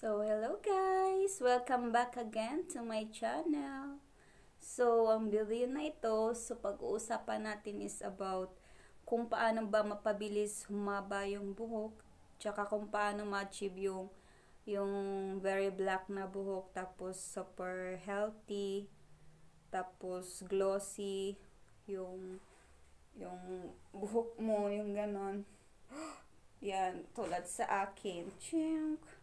So, hello guys! Welcome back again to my channel. So, ang video na ito, so pag-uusapan natin is about kung paano ba mapabilis humaba yung buhok, tsaka kung paano ma-achieve yung, yung very black na buhok, tapos super healthy, tapos glossy, yung, yung buhok mo, yung ganon. Yan, tulad sa akin. Chink!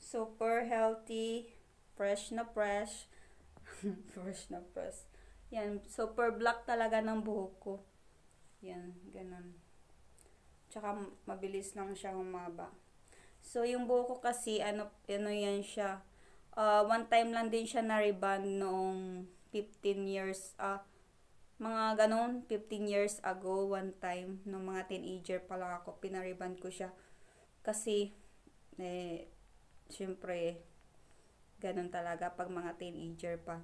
Super healthy, fresh na fresh. fresh na fresh. Yan, super black talaga ng buhok ko. Yan, ganun. Tsaka mabilis lang siya humaba. So, yung buhok ko kasi, ano, ano yan siya. Uh, one time lang din siya na-reband noong 15 years, ah, uh, mga ganun, 15 years ago, one time, nung mga teenager pa lang ako, pinariband ko siya. Kasi, eh, syempre, ganun talaga pag mga teenager pa.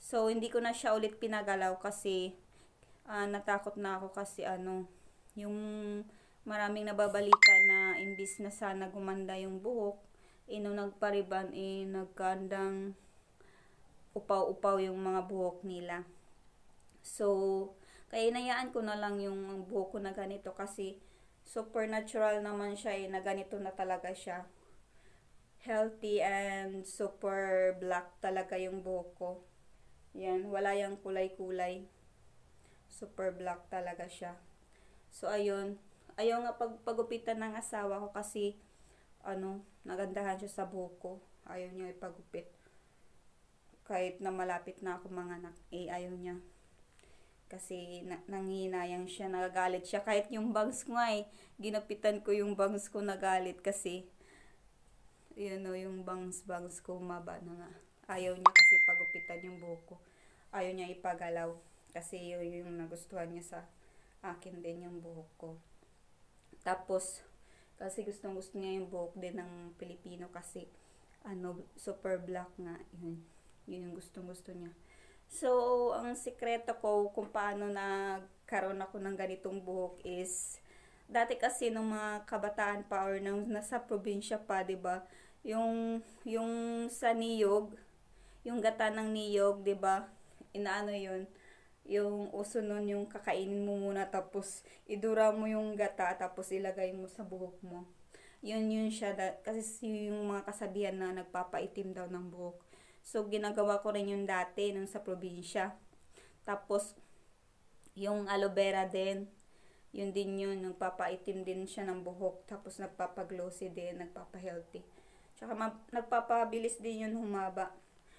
So, hindi ko na siya ulit pinagalaw kasi uh, natakot na ako kasi ano, yung maraming nababalita na imbis na sana gumanda yung buhok, eh nung nagpariban, eh nagkandang upaw-upaw yung mga buhok nila. So, kaya inayaan ko na lang yung buhok ko na ganito kasi supernatural naman siya eh, na ganito na talaga siya healthy and super black talaga yung buhok ko. Yan, wala yung kulay-kulay. Super black talaga siya. So, ayun. Ayaw nga pag pagupitan ng asawa ko kasi, ano, nagandahan siya sa buhok ko. Ayaw niya ipagupit. Kahit na malapit na ako mga anak, eh, ayaw niya. Kasi na, nanginayang siya, nagagalit siya. Kahit yung bangs ko nga eh, ginapitan ko yung bangs ko nagalit kasi yun o, yung bangs-bangs ko maba na nga. Ayaw niya kasi pagupitan yung buhok ko. Ayaw niya ipagalaw. Kasi yun yung nagustuhan niya sa akin din yung buhok ko. Tapos, kasi gustong gusto niya yung buhok din ng Pilipino kasi ano, super black nga. Yun, yun yung gustong gusto niya. So, ang sikreto ko kung paano nagkaroon ako ng ganitong buhok is dati kasi nung mga kabataan pa or nung nasa probinsya pa, 'di ba? Yung yung sa niyog, yung gata ng niyog, 'di ba? Inaano 'yun? Yung uso nun yung kakainin mo muna tapos idura mo yung gata tapos ilagay mo sa buhok mo. Yun yun siya da, kasi yung mga kasabihan na nagpapaitim daw ng buhok. So ginagawa ko rin yung dati nung sa probinsya. Tapos yung aloe vera din, yun din yun, nagpapaitim din siya ng buhok, tapos nagpapaglossy din, nagpapa-healthy. Tsaka nagpapabilis din yun humaba.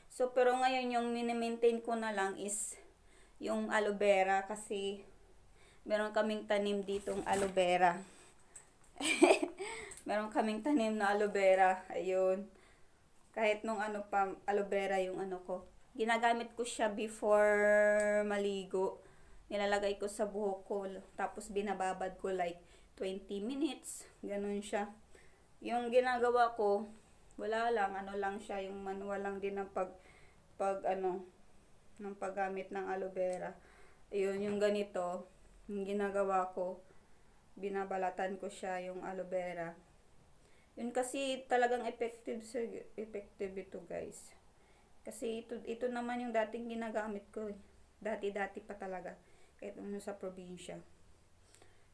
So, pero ngayon yung mini-maintain ko na lang is yung aloe vera kasi meron kaming tanim ditong aloe vera. meron kaming tanim na aloe vera. Ayun. Kahit nung ano pa, aloe vera yung ano ko. Ginagamit ko siya before maligo. Nilalagay ko sa buhok ko. Tapos binababad ko like 20 minutes. Ganun siya. Yung ginagawa ko, wala lang, ano lang siya, yung manual lang din ng pag, pag ano, ng paggamit ng aloe vera. Ayun, yung ganito, yung ginagawa ko, binabalatan ko siya yung aloe vera. Yun kasi talagang effective, effective ito guys. Kasi ito, ito naman yung dating ginagamit ko. Eh. Dati-dati pa talaga. Kahit ano sa probinsya.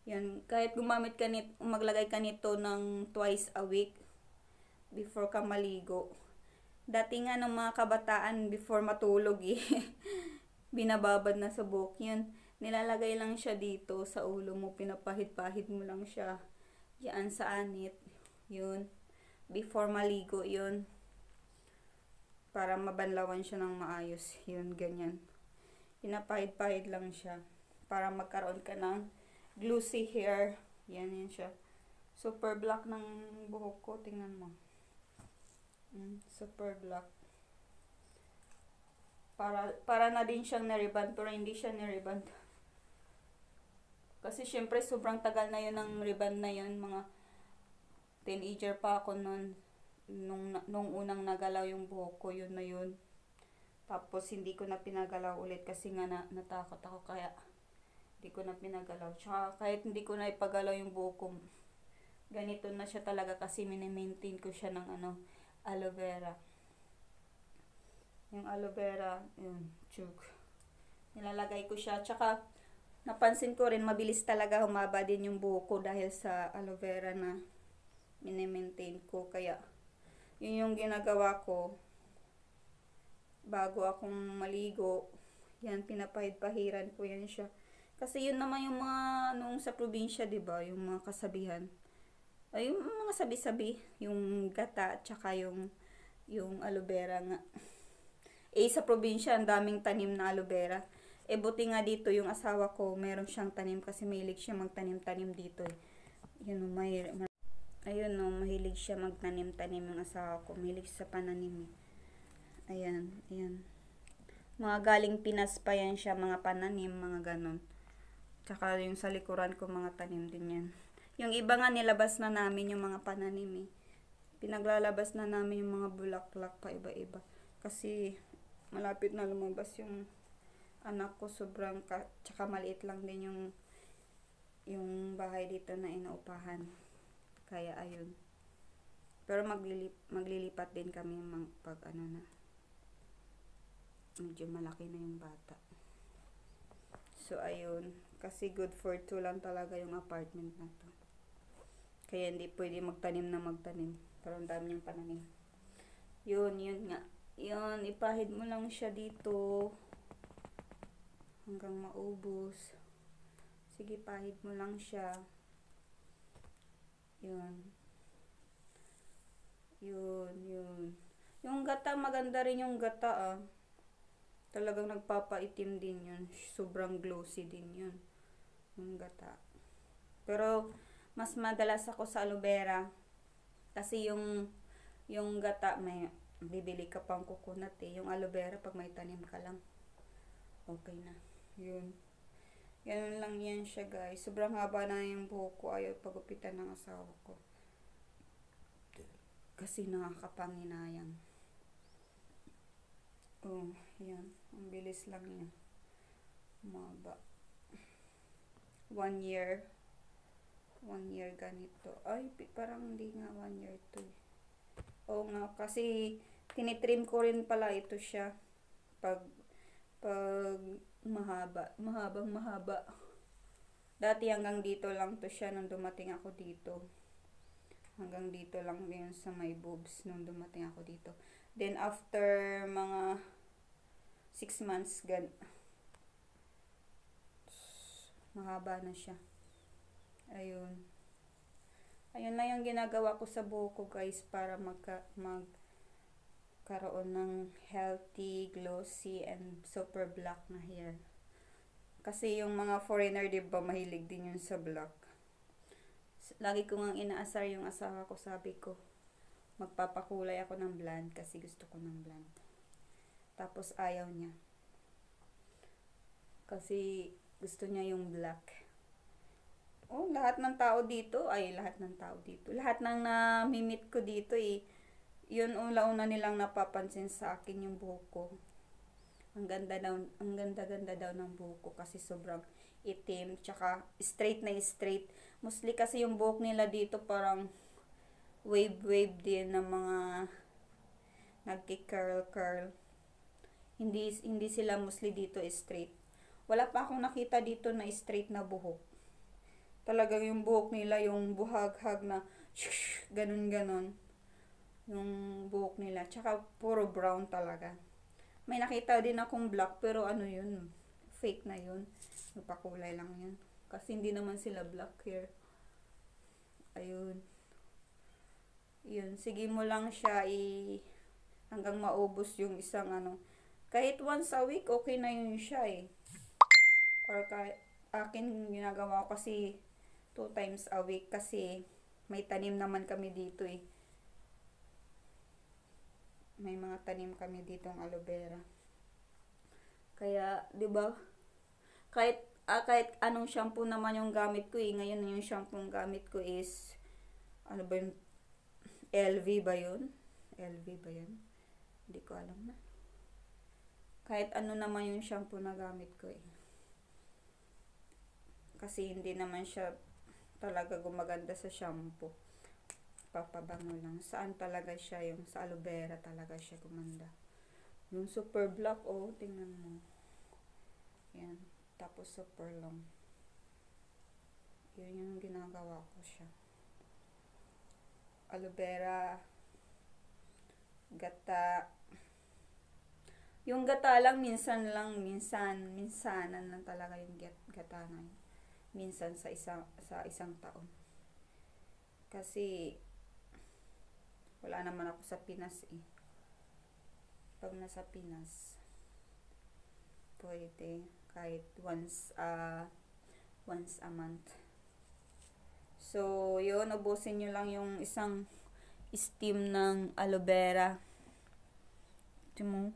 Yan, kahit gumamit ka nito, maglagay ka nito ng twice a week, before ka maligo. Dati nga ng mga kabataan before matulog eh. Binababad na sa buhok yun. Nilalagay lang siya dito sa ulo mo. Pinapahid-pahid mo lang siya. Yan sa anit. Yun. Before maligo yun. Para mabanlawan siya ng maayos. Yun, ganyan. Pinapahid-pahid lang siya. Para magkaroon ka ng glossy hair. Yan, yan siya. Super black ng buhok ko. Tingnan mo. Mm, super black. Para, para na din siyang na-reband, pero hindi siya na-reband. Kasi syempre, sobrang tagal na yun ng reband na yun. Mga teenager pa ako noon. Nung, nung unang nagalaw yung buhok ko, yun na yun. Tapos, hindi ko na pinagalaw ulit kasi nga na, natakot ako. Kaya, hindi ko na pinagalaw. Tsaka, kahit hindi ko na ipagalaw yung buhok ko, ganito na siya talaga kasi mini-maintain ko siya ng ano, aloe vera. Yung aloe vera, yun, chug. Nilalagay ko siya. Tsaka, napansin ko rin, mabilis talaga humaba din yung buhok ko dahil sa aloe vera na minimaintain ko. Kaya, yun yung ginagawa ko. Bago akong maligo, yan, pinapahid-pahiran ko yan siya. Kasi yun naman yung mga, nung sa probinsya, di ba yung mga kasabihan. Ay, yung mga sabi-sabi, yung gata, tsaka yung, yung aloe vera nga. Eh, sa probinsya, ang daming tanim na aloe vera. Eh, buti nga dito, yung asawa ko, meron siyang tanim kasi mahilig siya magtanim-tanim dito eh. Yun, oh, may, ayun no, mahilig siya magtanim-tanim yung asawa ko. Mahilig sa pananim eh. Ayan, ayan. Mga galing Pinas pa yan siya, mga pananim, mga ganon. Tsaka yung sa likuran ko, mga tanim din yan. Yung iba nga nilabas na namin yung mga pananim eh. Pinaglalabas na namin yung mga bulaklak pa iba-iba. Kasi malapit na lumabas yung anak ko sobrang ka, tsaka maliit lang din yung yung bahay dito na inaupahan. Kaya ayun. Pero maglilip, maglilipat din kami pag ano na. Medyo malaki na yung bata. So ayun. Kasi good for two lang talaga yung apartment na to. Kaya hindi pwede magtanim na magtanim. Pero ang dami niyang pananim. Yun, yun nga. Yan, ipahid mo lang siya dito. Hanggang maubos. Sige, pahid mo lang siya. Yun. Yun, yun. Yung gata, maganda rin yung gata ah. Talagang nagpapaitim din yun. Sobrang glossy din yun. Yung gata. Pero, mas madalas ako sa aloe vera. Kasi yung, yung gata, may, bibili ka pang coconut eh. Yung aloe vera, pag may tanim ka lang, okay na. Yun. Ganun lang yan siya guys. Sobrang haba na yung buhok ko. Ayaw pagupitan ng asawa ko. Kasi nakakapanginayang. Oh, yan. Ang bilis lang yan. Maba. One year. One year ganito. Ay, parang hindi nga one year to eh. Oo nga, kasi tinitrim ko rin pala ito siya. Pag, pag mahaba. Mahabang mahaba. Dati hanggang dito lang to siya nung dumating ako dito. Hanggang dito lang yun sa may boobs nung dumating ako dito. Then after mga 6 months, gan mahaba na siya. Ayun. Ayun na yung ginagawa ko sa buhok ko guys para magka, magkaroon ng healthy, glossy, and super black na hair. Kasi yung mga foreigner, di ba, mahilig din yun sa black. Lagi ko nga inaasar yung asawa ko, sabi ko, magpapakulay ako ng blonde kasi gusto ko ng blonde. Tapos ayaw niya. Kasi gusto niya yung black. Oh, lahat ng tao dito, ay lahat ng tao dito. Lahat ng na-meet ko dito eh, yun una-una nilang napapansin sa akin yung buhok ko. Ang ganda daw, ang ganda-ganda daw ng buhok ko kasi sobrang itim, tsaka straight na straight. Mostly kasi yung buhok nila dito parang wave-wave din ng mga nagki-curl-curl. Hindi, hindi sila mostly dito straight. Wala pa akong nakita dito na straight na buhok. Talagang yung buhok nila, yung buhag-hag na ganun-ganon. Yung buhok nila. Tsaka puro brown talaga. May nakita din akong black, pero ano yun, fake na yun. Napakulay lang yun. Kasi hindi naman sila black hair. Ayun. Yun, sige mo lang siya i hanggang maubos yung isang ano, kahit once a week, okay na yun siya eh. Or kahit, akin ginagawa ko kasi two times a week kasi may tanim naman kami dito eh. May mga tanim kami dito ng aloe vera. Kaya, 'di ba? Kahit ah, kahit anong shampoo naman yung gamit ko eh. Ngayon yung shampoo yung gamit ko is ano ba yun? LV ba yun? LV ba yun? Hindi ko alam na. Kahit ano naman yung shampoo na gamit ko eh. Kasi hindi naman siya talaga gumaganda sa shampoo. nagpapabango lang. Saan talaga siya, yung sa aloe vera talaga siya gumanda. Yung super black, oh, tingnan mo. Yan. Tapos super long. Yun yung ginagawa ko siya. Aloe vera, gata, yung gata lang, minsan lang, minsan, minsanan lang talaga yung gata na yun. Minsan sa isang, sa isang taon. Kasi, wala naman ako sa Pinas eh. Pag nasa Pinas, pwede kahit once, uh, once a month. So, yun, ubusin nyo lang yung isang steam ng aloe vera. Ito mo,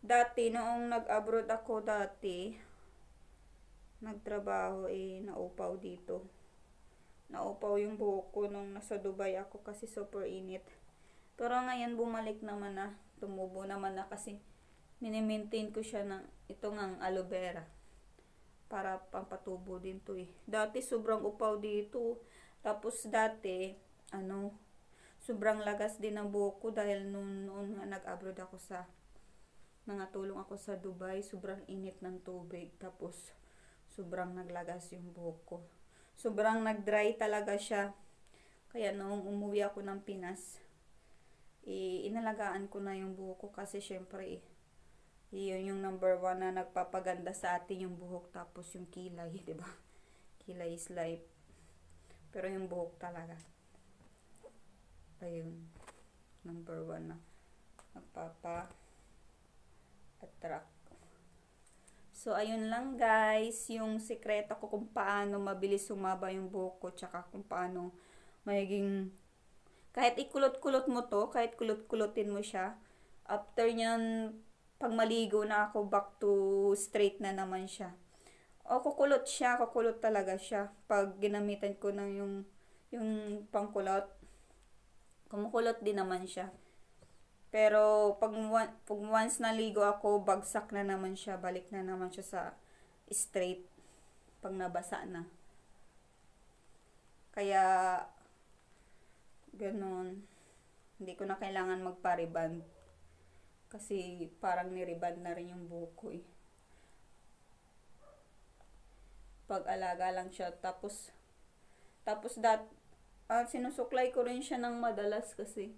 Dati, noong nag-abroad ako dati, nagtrabaho eh, naupaw dito. Naupaw yung buhok ko nung nasa Dubai ako kasi super init. Pero ngayon bumalik naman na, tumubo naman na kasi minimaintain ko siya ng ito ng aloe vera. Para pampatubo din to eh. Dati sobrang upaw dito. Tapos dati, ano, sobrang lagas din ang buhok ko dahil noon, noon nga nag-abroad ako sa nangatulong ako sa Dubai, sobrang init ng tubig, tapos sobrang naglagas yung buhok ko. Sobrang nag-dry talaga siya. Kaya noong umuwi ako ng Pinas, eh, inalagaan ko na yung buhok ko kasi syempre eh, yun yung number one na nagpapaganda sa atin yung buhok tapos yung kilay, ba? Kilay is life. Pero yung buhok talaga. Ayun. Number one na nagpapa attract. So, ayun lang guys, yung sikreto ko kung paano mabilis sumaba yung buhok ko, tsaka kung paano magiging, kahit ikulot-kulot mo to, kahit kulot-kulotin mo siya, after nyan, pag maligo na ako, back to straight na naman siya. O, kukulot siya, kukulot talaga siya. Pag ginamitan ko na yung, yung pangkulot, kumukulot din naman siya. Pero pag, pag once naligo ako, bagsak na naman siya. Balik na naman siya sa straight pag nabasa na. Kaya, ganun. Hindi ko na kailangan magpa-reband. Kasi parang ni-reband na rin yung buko eh. Pag-alaga lang siya. Tapos, tapos dat, uh, sinusuklay ko rin siya ng madalas kasi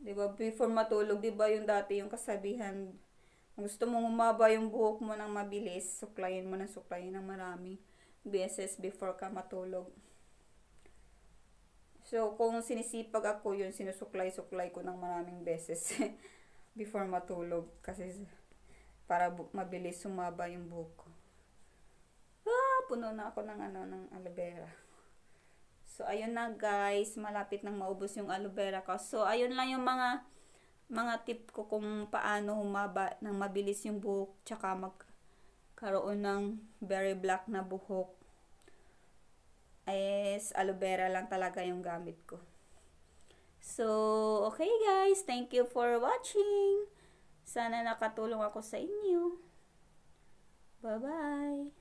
'Di ba? Before matulog, 'di ba yung dati yung kasabihan, gusto mong umaba yung buhok mo ng mabilis, suklayin mo na suklayin ng marami beses before ka matulog. So, kung sinisipag ako yun, sinusuklay-suklay ko ng maraming beses before matulog. Kasi para mabilis sumaba yung buhok ko. Ah, puno na ako ng ano, ng aloe vera. So, ayun na guys. Malapit nang maubos yung aloe vera ko. So, ayun lang yung mga mga tip ko kung paano humaba ng mabilis yung buhok. Tsaka magkaroon ng very black na buhok. Is aloe vera lang talaga yung gamit ko. So, okay guys. Thank you for watching. Sana nakatulong ako sa inyo. Bye-bye.